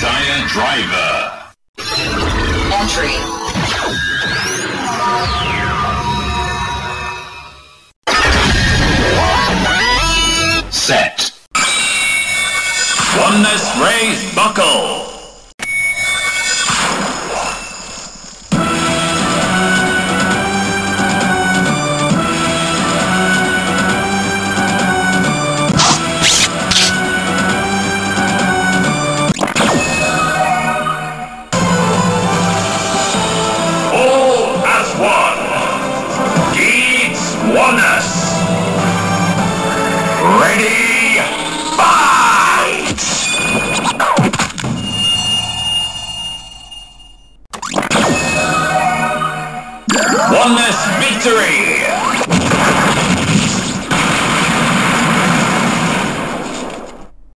Desire Driver. Entry. Set. Oneness Ray Buckle. One less victory.